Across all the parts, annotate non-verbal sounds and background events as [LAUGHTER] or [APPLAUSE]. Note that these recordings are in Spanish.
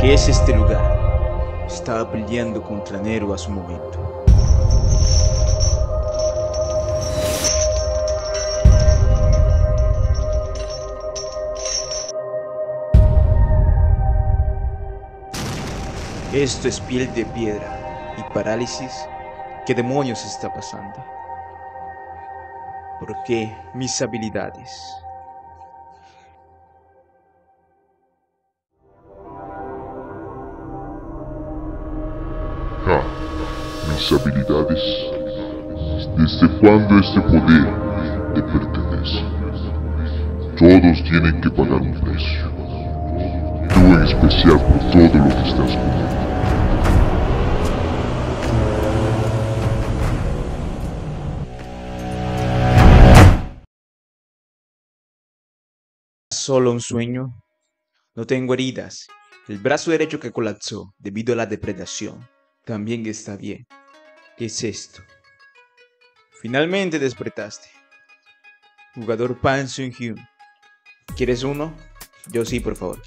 ¿Qué es este lugar? Estaba peleando contra Nero a su momento. Esto es piel de piedra y parálisis. ¿Qué demonios está pasando? ¿Por qué mis habilidades? Habilidades. ¿Desde cuándo este poder te pertenece? Todos tienen que pagar un precio. Tú en especial por todo lo que estás comiendo. ¿Solo un sueño? No tengo heridas. El brazo derecho que colapsó debido a la depredación también está bien. ¿Qué es esto? Finalmente despertaste. Jugador Pan Sun Hyun. ¿Quieres uno? Yo sí, por favor.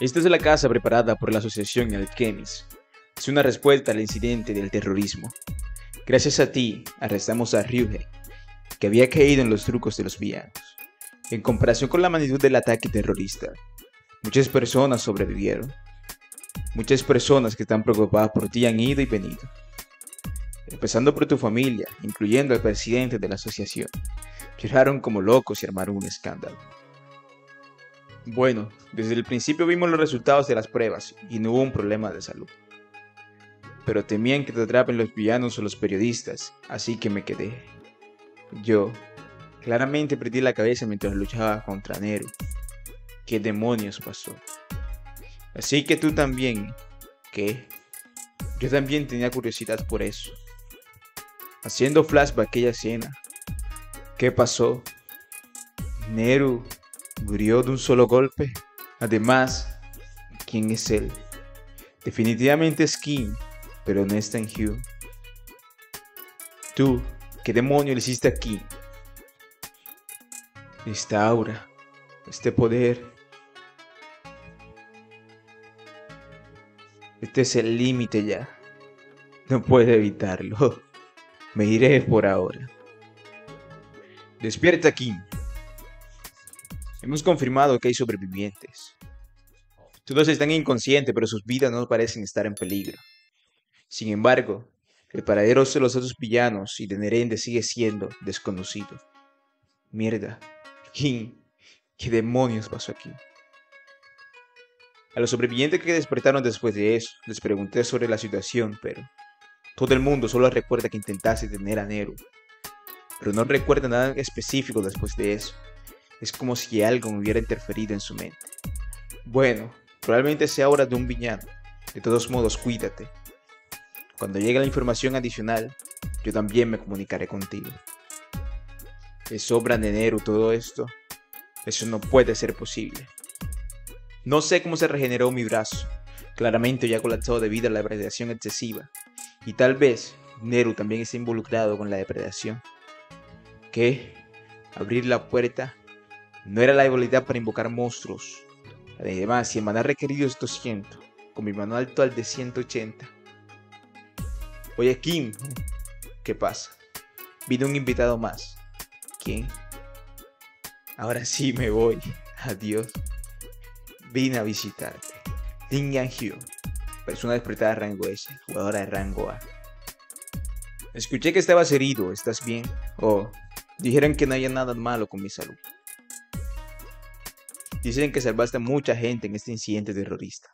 Esta es la casa preparada por la Asociación Alchemis. Es una respuesta al incidente del terrorismo. Gracias a ti, arrestamos a Ryuhei, que había caído en los trucos de los villanos. En comparación con la magnitud del ataque terrorista, muchas personas sobrevivieron. Muchas personas que están preocupadas por ti han ido y venido. Empezando por tu familia, incluyendo al presidente de la asociación. Lloraron como locos y armaron un escándalo. Bueno, desde el principio vimos los resultados de las pruebas y no hubo un problema de salud. Pero temían que te atrapen los villanos o los periodistas, así que me quedé. Yo, claramente perdí la cabeza mientras luchaba contra Nero. ¿Qué demonios pasó? Así que tú también. ¿Qué? Yo también tenía curiosidad por eso. Haciendo flashback aquella escena. ¿Qué pasó? Neru murió de un solo golpe. Además, ¿quién es él? Definitivamente es Kim, pero no es Tan Hugh. Tú, ¿qué demonio le hiciste aquí? Esta aura, este poder. Este es el límite ya. No puedo evitarlo. [LAUGHS] Me iré por ahora. Despierta, Kim. Hemos confirmado que hay sobrevivientes. Todos están inconscientes, pero sus vidas no parecen estar en peligro. Sin embargo, el paradero de los otros villanos y de Nerende sigue siendo desconocido. Mierda. Kim, ¿qué demonios pasó aquí? A los sobrevivientes que despertaron después de eso, les pregunté sobre la situación, pero todo el mundo solo recuerda que intentaste detener a Nero. Pero no recuerda nada específico después de eso. Es como si algo hubiera interferido en su mente. Bueno, probablemente sea hora de un villano. De todos modos, cuídate. Cuando llegue la información adicional, yo también me comunicaré contigo. ¿Es sobra de Nero todo esto? Eso no puede ser posible. No sé cómo se regeneró mi brazo. Claramente ya colapsado debido a la depredación excesiva. Y tal vez Neru también está involucrado con la depredación. ¿Qué? Abrir la puerta no era la habilidad para invocar monstruos. Además, si el maná requerido es 200, con mi manual actual de 180. Oye, Kim, ¿qué pasa? Vino un invitado más. ¿Quién? Ahora sí me voy. Adiós. Vine a visitarte. Ding Yang persona despertada de rango S, jugadora de rango A. Escuché que estabas herido, ¿estás bien? Oh, dijeron que no haya nada malo con mi salud. Dicen que salvaste a mucha gente en este incidente terrorista.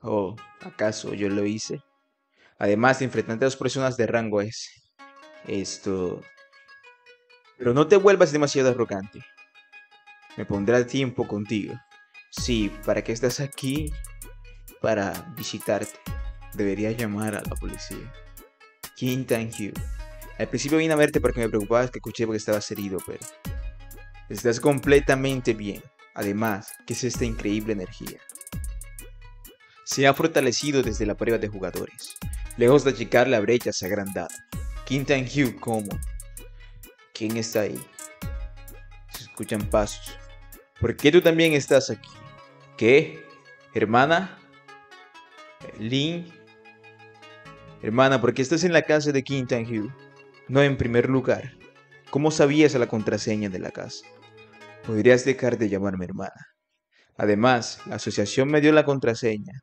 Oh, ¿acaso yo lo hice? Además de enfrentarte a dos personas de rango S. Esto... Pero no te vuelvas demasiado arrogante. Me pondré a tiempo contigo. Sí, ¿para qué estás aquí? Para visitarte. Debería llamar a la policía. Kim Tan-hyu. Al principio vine a verte porque me preocupaba que escuché porque estabas herido, pero... Estás completamente bien. Además, ¿qué es esta increíble energía? Se ha fortalecido desde la prueba de jugadores. Lejos de achicar la brecha se ha agrandado. Kim Tan-hyu, ¿cómo? ¿Quién está ahí? Se escuchan pasos. ¿Por qué tú también estás aquí? ¿Qué? Hermana, Lin. Hermana, ¿por qué estás en la casa de King Hugh? No, en primer lugar, ¿cómo sabías la contraseña de la casa? Podrías dejar de llamarme hermana. Además, la asociación me dio la contraseña.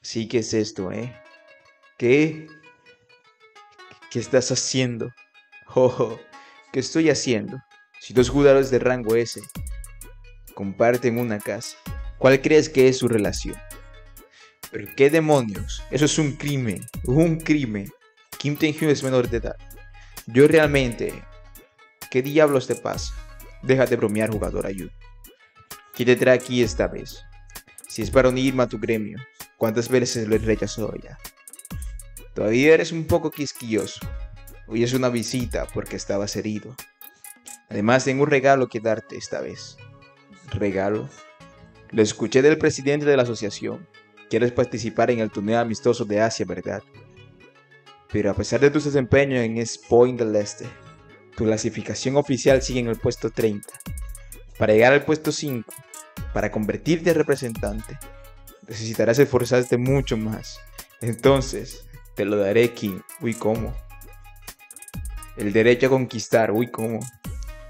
sí que es esto, ¿eh? ¿Qué? ¿Qué estás haciendo? ¿qué estoy haciendo? Si dos jugadores de rango S comparten una casa, ¿cuál crees que es su relación? Pero qué demonios, eso es un crimen, un crimen. Kim Tae-hyun es menor de edad. Yo realmente, ¿qué diablos te pasa? Deja de bromear, jugador Ayud. ¿Qué te trae aquí esta vez? Si es para unirme a tu gremio, ¿cuántas veces lo he rechazado ya? Todavía eres un poco quisquilloso. Hoy es una visita porque estabas herido. Además, tengo un regalo que darte esta vez. ¿Regalo? Lo escuché del presidente de la asociación. Quieres participar en el torneo amistoso de Asia, ¿verdad? Pero a pesar de tu desempeño en Point del Este, tu clasificación oficial sigue en el puesto 30. Para llegar al puesto 5, para convertirte en representante, necesitarás esforzarte mucho más. Entonces, te lo daré, King. Uy, ¿cómo? El derecho a conquistar, uy, ¿cómo?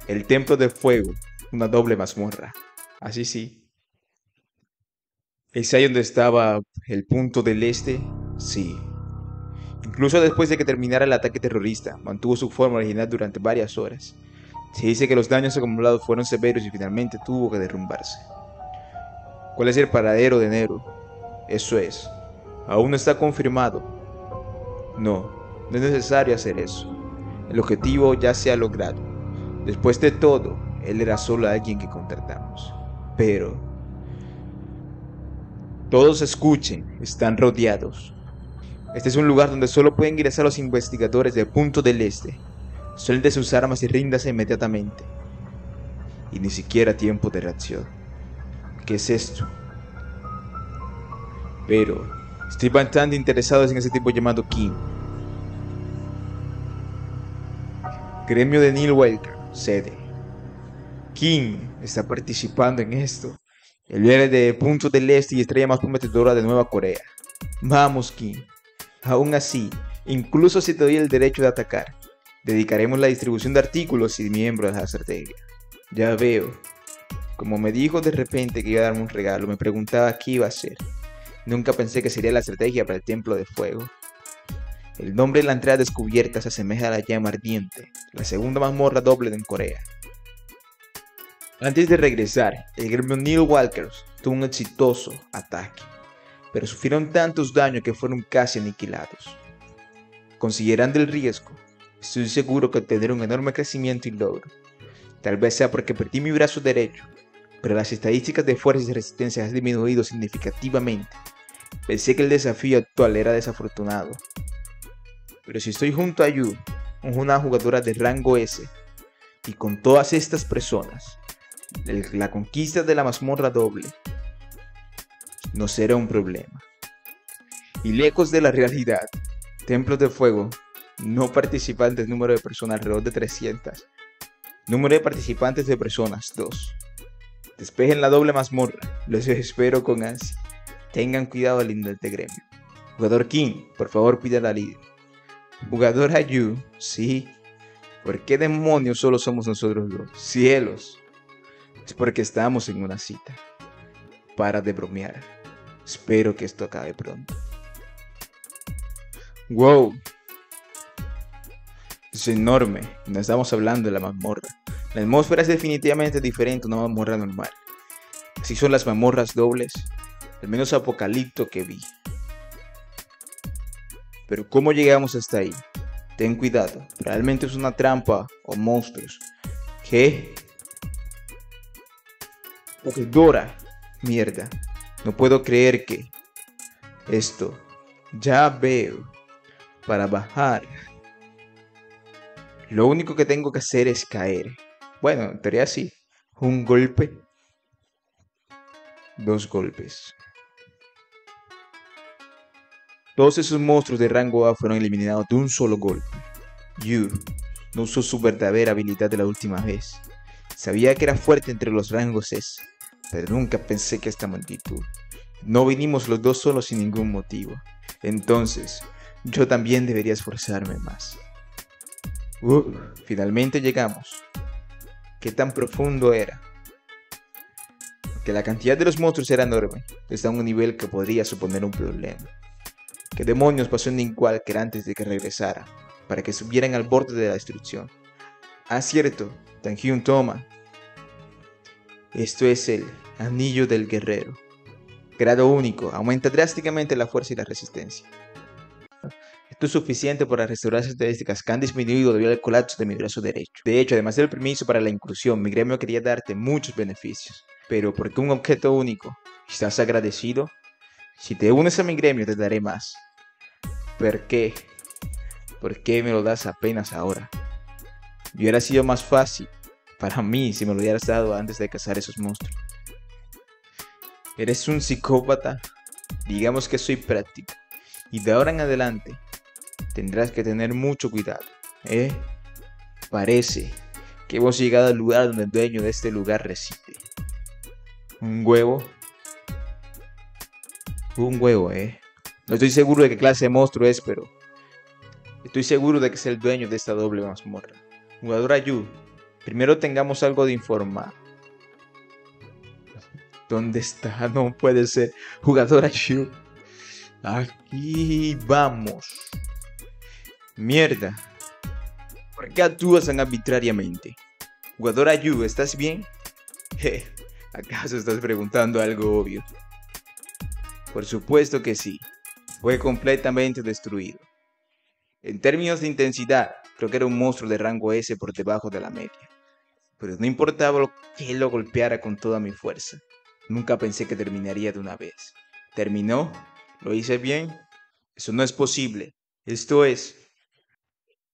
El templo de fuego, una doble mazmorra. Así sí. ¿Es ahí donde estaba el punto del este? Sí. Incluso después de que terminara el ataque terrorista, mantuvo su forma original durante varias horas. Se dice que los daños acumulados fueron severos y finalmente tuvo que derrumbarse. ¿Cuál es el paradero de Nero? Eso es. Aún no está confirmado. No, no es necesario hacer eso. El objetivo ya se ha logrado. Después de todo, él era solo alguien que contratamos. Pero... Todos escuchen, están rodeados. Este es un lugar donde solo pueden ingresar los investigadores del punto del este. Suelte sus armas y ríndase inmediatamente. Y ni siquiera tiempo de reacción. ¿Qué es esto? Pero estoy bastante interesado en ese tipo llamado Kim. Gremio de Neil Welker, sede. King está participando en esto. El líder de Punto del Este y estrella más prometedora de Nueva Corea. Vamos, King. Aún así, incluso si te doy el derecho de atacar, dedicaremos la distribución de artículos y miembros a la estrategia. Ya veo. Como me dijo de repente que iba a darme un regalo, me preguntaba qué iba a hacer. Nunca pensé que sería la estrategia para el Templo de Fuego. El nombre de la entrada descubierta se asemeja a la llama ardiente, la segunda mazmorra doble en Corea. Antes de regresar, el gremio Neil Walkers tuvo un exitoso ataque, pero sufrieron tantos daños que fueron casi aniquilados. Considerando el riesgo, estoy seguro que tendré un enorme crecimiento y logro. Tal vez sea porque perdí mi brazo derecho, pero las estadísticas de fuerza y resistencia han disminuido significativamente. Pensé que el desafío actual era desafortunado, pero si estoy junto a Yu, una jugadora de rango S, y con todas estas personas, la conquista de la mazmorra doble no será un problema. Y lejos de la realidad, Templos de Fuego, no participantes número de personas alrededor de 300. Número de participantes de personas 2. Despejen la doble mazmorra, los espero con ansia. Tengan cuidado al de gremio. Jugador King, por favor pida la líder. Jugador Ayu, sí. ¿Por qué demonios solo somos nosotros dos? Cielos. Es porque estamos en una cita. Para de bromear. Espero que esto acabe pronto. Wow. Es enorme. No estamos hablando de la mazmorra. La atmósfera es definitivamente diferente a una mazmorra normal. Así son las mazmorras dobles. El menos apocalipto que vi. Pero ¿cómo llegamos hasta ahí? Ten cuidado, realmente es una trampa o monstruos. ¿Qué? Dora, mierda, no puedo creer que esto ya veo para bajar. Lo único que tengo que hacer es caer. Bueno, en teoría sí. Un golpe. Dos golpes. Todos esos monstruos de rango A fueron eliminados de un solo golpe. Yu no usó su verdadera habilidad de la última vez. Sabía que era fuerte entre los rangos S, pero nunca pensé que esta multitud No vinimos los dos solos sin ningún motivo. Entonces, yo también debería esforzarme más. Uh, finalmente llegamos. ¿Qué tan profundo era? Que la cantidad de los monstruos era enorme, hasta un nivel que podría suponer un problema. ¿Qué demonios pasó en era antes de que regresara, para que subieran al borde de la destrucción? Ah, cierto, Tangyun toma. Esto es el Anillo del Guerrero. Grado único, aumenta drásticamente la fuerza y la resistencia. Esto es suficiente para restaurar las estadísticas que han disminuido debido al colapso de mi brazo derecho. De hecho, además del permiso para la inclusión, mi gremio quería darte muchos beneficios. Pero ¿por qué un objeto único? ¿Estás agradecido? Si te unes a mi gremio te daré más. ¿Por qué? ¿Por qué me lo das apenas ahora? Hubiera sido más fácil para [LAUGHS] mí si me lo hubieras dado antes de cazar esos monstruos. Eres un psicópata. Digamos que soy práctico. Y de ahora en adelante tendrás que tener mucho cuidado. ¿Eh? Parece que hemos llegado al lugar donde el dueño de este lugar reside. Un huevo. Un huevo, ¿eh? No estoy seguro de qué clase de monstruo es, pero estoy seguro de que es el dueño de esta doble mazmorra. Jugador Ayu, primero tengamos algo de informar. ¿Dónde está? [LAUGHS] No puede ser. Jugador Ayu. Aquí vamos. Mierda. ¿Por qué actúas tan arbitrariamente? Jugador Ayu, ¿estás bien? ¿Acaso estás preguntando algo obvio? Por supuesto que sí. Fue completamente destruido. En términos de intensidad, creo que era un monstruo de rango S por debajo de la media. Pero no importaba lo que lo golpeara con toda mi fuerza. Nunca pensé que terminaría de una vez. ¿Terminó? ¿Lo hice bien? Eso no es posible. Esto es...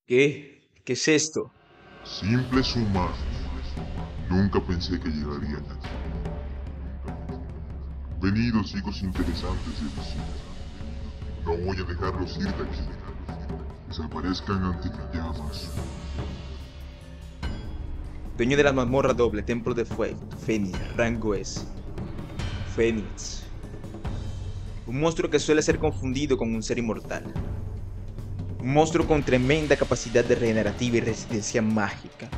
¿Qué? ¿Qué es esto? Simples humanos. Nunca pensé que llegarían aquí. Venidos hijos interesantes de visita. No voy a dejarlos ir de aquí. Desaparezcan ante mis llamas. Dueño de la mazmorra doble, templo de fuego, Fénix, rango es. Fénix. Un monstruo que suele ser confundido con un ser inmortal. Un monstruo con tremenda capacidad de regenerativa y resistencia mágica.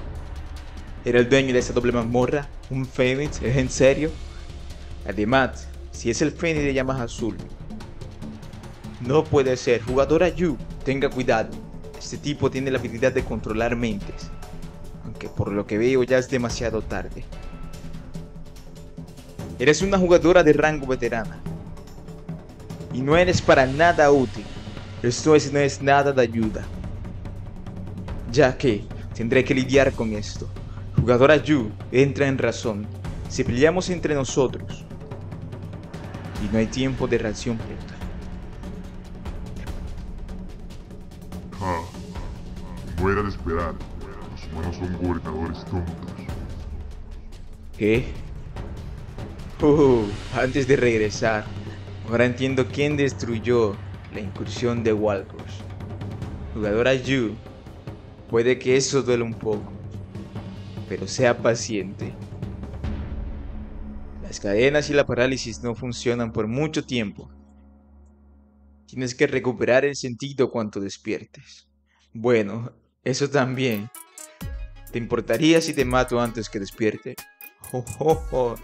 ¿Era el dueño de esa doble mazmorra? ¿Un Fénix? ¿Es en serio? Además, si es el Fénix de llamas azul. No puede ser. Jugadora Yu, tenga cuidado. Este tipo tiene la habilidad de controlar mentes. Por lo que veo ya es demasiado tarde. Eres una jugadora de rango veterana. Y no eres para nada útil. Esto es, no es nada de ayuda. Ya que tendré que lidiar con esto. Jugadora Yu entra en razón. Si peleamos entre nosotros y no hay tiempo de reacción pronta. Ah, no era de esperar. Humanos son gobernadores tontos. ¿Qué? Uh, antes de regresar, ahora entiendo quién destruyó la incursión de Walkers. Jugadora Yu, puede que eso duele un poco, pero sea paciente. Las cadenas y la parálisis no funcionan por mucho tiempo. Tienes que recuperar el sentido cuando despiertes. Bueno, eso también. ¿Te importaría si te mato antes que despierte? Oh,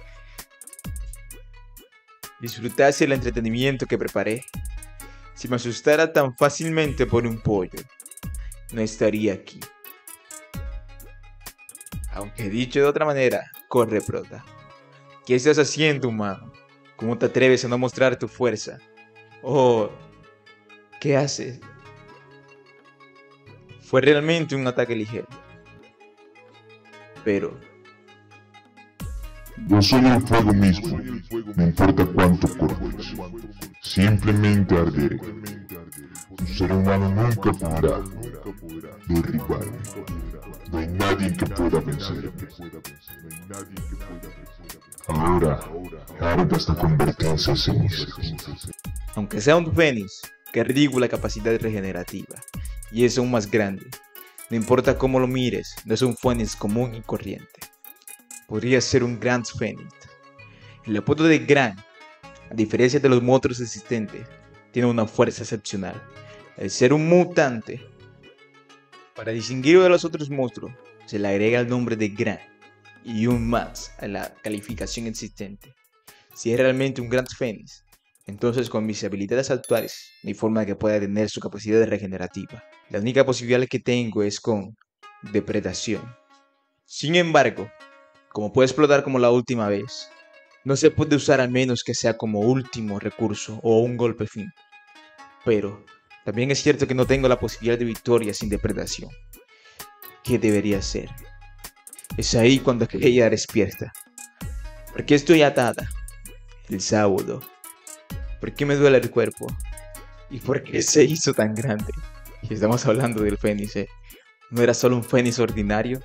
Disfrutase el entretenimiento que preparé. Si me asustara tan fácilmente por un pollo, no estaría aquí. Aunque dicho de otra manera, corre prota. ¿Qué estás haciendo, humano? ¿Cómo te atreves a no mostrar tu fuerza? Oh, ¿qué haces? Fue realmente un ataque ligero. Pero... Yo soy el fuego mismo, no importa cuánto cortes. Simplemente arderé. Un ser humano nunca podrá derribarme. No hay nadie que pueda vencerme. Ahora, arde hasta convertirse en ceniza. Aunque sea un fénix, qué ridícula capacidad regenerativa. Y es aún más grande. No importa cómo lo mires, no es un fénix común y corriente. Podría ser un Grand Fénix. El apodo de Gran A diferencia de los monstruos existentes, tiene una fuerza excepcional. El ser un mutante, para distinguirlo de los otros monstruos, se le agrega el nombre de Gran y un más a la calificación existente. Si es realmente un Grand Phoenix, entonces con mis habilidades actuales, no forma de que pueda tener su capacidad regenerativa. La única posibilidad que tengo es con depredación. Sin embargo, como puede explotar como la última vez, no se puede usar a menos que sea como último recurso o un golpe fin. Pero también es cierto que no tengo la posibilidad de victoria sin depredación. ¿Qué debería hacer? Es ahí cuando ella despierta. ¿Por qué estoy atada? El sábado. ¿Por qué me duele el cuerpo? ¿Y por qué se hizo tan grande? [LAUGHS] Y estamos hablando del fénix, ¿eh? ¿No era solo un fénix ordinario?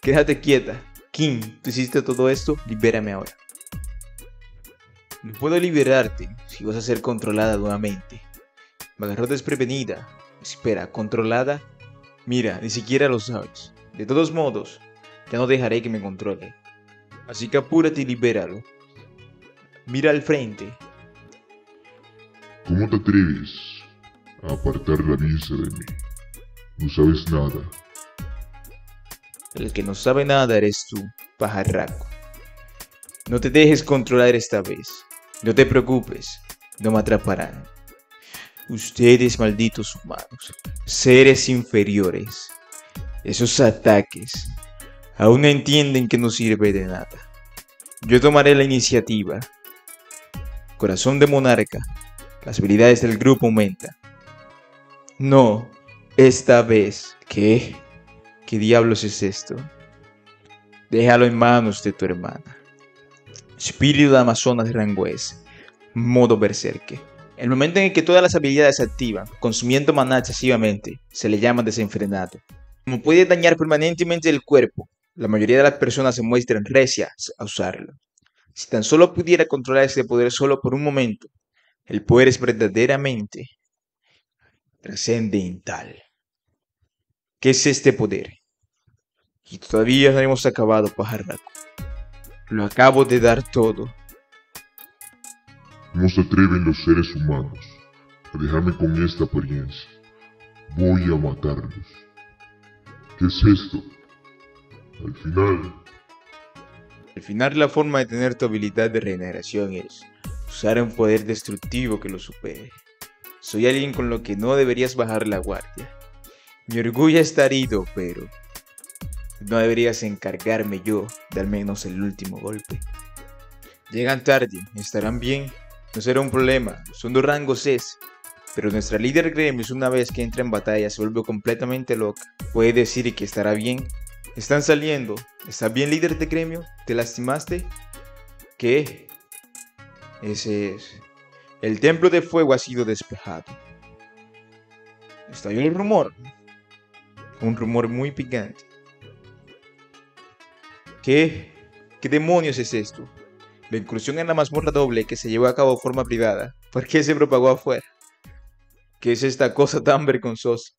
Quédate quieta. King, tú hiciste todo esto, libérame ahora. No puedo liberarte si vas a ser controlada nuevamente. Me agarró desprevenida. Espera, ¿controlada? Mira, ni siquiera lo sabes. De todos modos, ya no dejaré que me controle. Así que apúrate y libéralo. Mira al frente. ¿Cómo te atreves apartar la vista de mí? No sabes nada. El que no sabe nada eres tú, pajarraco. No te dejes controlar esta vez. No te preocupes, no me atraparán. Ustedes, malditos humanos, seres inferiores, esos ataques, aún no entienden que no sirve de nada. Yo tomaré la iniciativa. Corazón de monarca, las habilidades del grupo aumentan. No, esta vez, ¿qué? ¿Qué diablos es esto? Déjalo en manos de tu hermana. Espíritu de Amazonas Rangüez, modo berserque. El momento en que todas las habilidades se activan, consumiendo maná excesivamente, se le llama desenfrenado. Como puede dañar permanentemente el cuerpo, la mayoría de las personas se muestran recias a usarlo. Si tan solo pudiera controlar este poder solo por un momento, el poder es verdaderamente trascendental. ¿Qué es este poder? Y todavía no hemos acabado, pajarraco. Lo acabo de dar todo. No se atreven los seres humanos a dejarme con esta apariencia. Voy a matarlos. ¿Qué es esto? Al final... Al final la forma de tener tu habilidad de regeneración es usar un poder destructivo que lo supere. Soy alguien con lo que no deberías bajar la guardia. Mi orgullo está herido, pero no deberías encargarme yo de al menos el último golpe. Llegan tarde, estarán bien, no será un problema, son dos rangos es. Pero nuestra líder gremios una vez que entra en batalla se vuelve completamente loca. Puede decir que estará bien. Están saliendo. ¿Está bien líder de gremio? ¿Te lastimaste? ¿Qué? Ese es. El templo de fuego ha sido despejado. Estalló el rumor. Un rumor muy picante. ¿Qué? ¿Qué demonios es esto? La incursión en la mazmorra doble que se llevó a cabo de forma privada. ¿Por qué se propagó afuera? ¿Qué es esta cosa tan vergonzosa?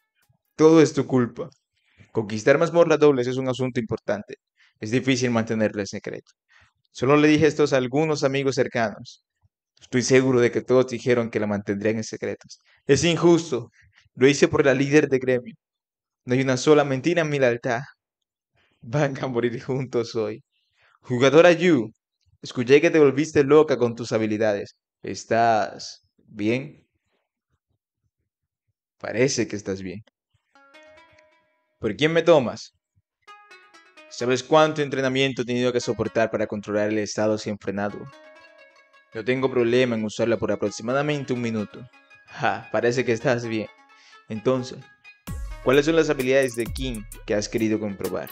Todo es tu culpa. Conquistar mazmorras dobles es un asunto importante. Es difícil mantenerlo en secreto. Solo le dije esto a algunos amigos cercanos. Estoy seguro de que todos dijeron que la mantendrían en secretos. Es injusto. Lo hice por la líder de gremio. No hay una sola mentira en mi lealtad. [LAUGHS] Van a morir juntos hoy. Jugadora Yu, escuché que te volviste loca con tus habilidades. ¿Estás bien? Parece que estás bien. ¿Por quién me tomas? ¿Sabes cuánto entrenamiento he tenido que soportar para controlar el estado sin frenado? No tengo problema en usarla por aproximadamente un minuto. Ja, parece que estás bien. Entonces, ¿cuáles son las habilidades de King que has querido comprobar?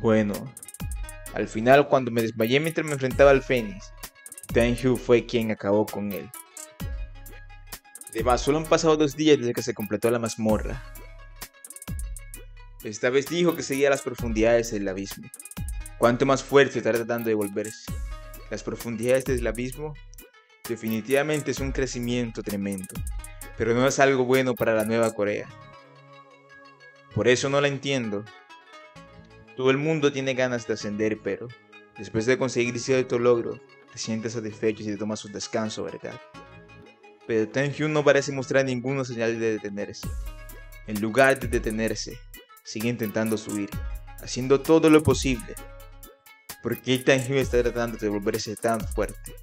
Bueno, al final cuando me desmayé mientras me enfrentaba al Fénix, Hu fue quien acabó con él. Además, solo han pasado dos días desde que se completó la mazmorra. Esta vez dijo que seguía las profundidades del abismo. Cuanto más fuerte está tratando de volverse. Las profundidades del abismo definitivamente es un crecimiento tremendo, pero no es algo bueno para la Nueva Corea. Por eso no la entiendo. Todo el mundo tiene ganas de ascender, pero después de conseguir cierto logro, te sientes satisfecho y te tomas un descanso, ¿verdad? Pero Hyun no parece mostrar ninguna señal de detenerse. En lugar de detenerse, sigue intentando subir, haciendo todo lo posible. Porque Hyun está tratando de volverse tan fuerte.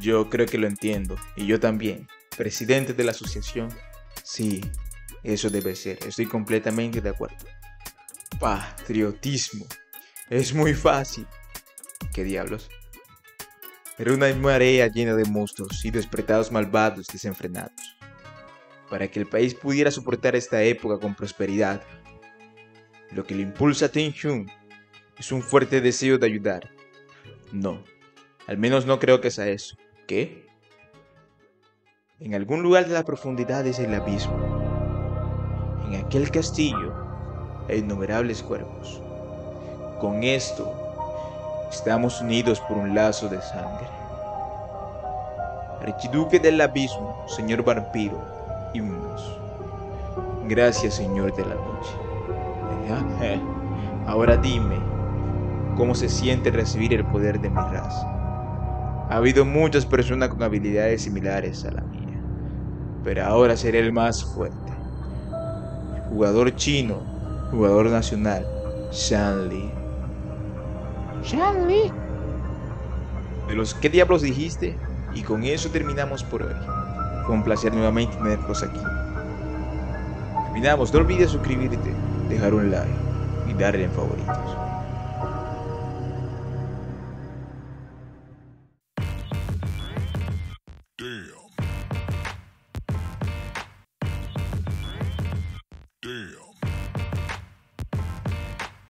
Yo creo que lo entiendo, y yo también, presidente de la asociación. Sí, eso debe ser, estoy completamente de acuerdo. Patriotismo. Es muy fácil. ¿Qué diablos? Era una marea llena de monstruos y despertados malvados desenfrenados. Para que el país pudiera soportar esta época con prosperidad, lo que le impulsa a Hyun es un fuerte deseo de ayudar. No, al menos no creo que sea eso. ¿Qué? En algún lugar de las profundidades del abismo, en aquel castillo, hay innumerables cuerpos. Con esto, estamos unidos por un lazo de sangre. Archiduque del abismo, señor vampiro, himnos. Gracias, señor de la noche. Ahora dime, ¿cómo se siente recibir el poder de mi raza? Ha habido muchas personas con habilidades similares a la mía, pero ahora seré el más fuerte. Jugador chino, jugador nacional, Shan Li. Shan Li. De los qué diablos dijiste, y con eso terminamos por hoy. Fue un placer nuevamente tenerlos aquí. Terminamos, no olvides suscribirte, dejar un like y darle en favoritos.